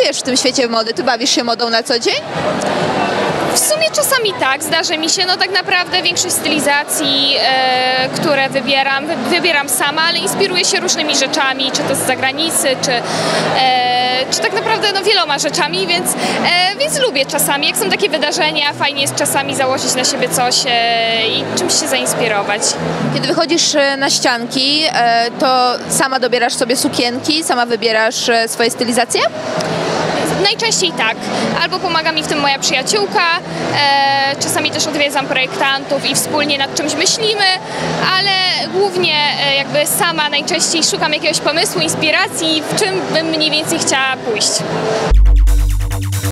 pracujesz w tym świecie mody? Ty bawisz się modą na co dzień? W sumie czasami tak, zdarza mi się, no tak naprawdę większość stylizacji, e, które wybieram, wy, wybieram sama, ale inspiruję się różnymi rzeczami, czy to z zagranicy, czy, e, czy tak naprawdę no, wieloma rzeczami, więc, e, więc lubię czasami, jak są takie wydarzenia, fajnie jest czasami założyć na siebie coś e, i czymś się zainspirować. Kiedy wychodzisz e, na ścianki, e, to sama dobierasz sobie sukienki, sama wybierasz swoje stylizacje? Najczęściej tak. Albo pomaga mi w tym moja przyjaciółka, e, czasami też odwiedzam projektantów i wspólnie nad czymś myślimy, ale głównie e, jakby sama najczęściej szukam jakiegoś pomysłu, inspiracji, w czym bym mniej więcej chciała pójść.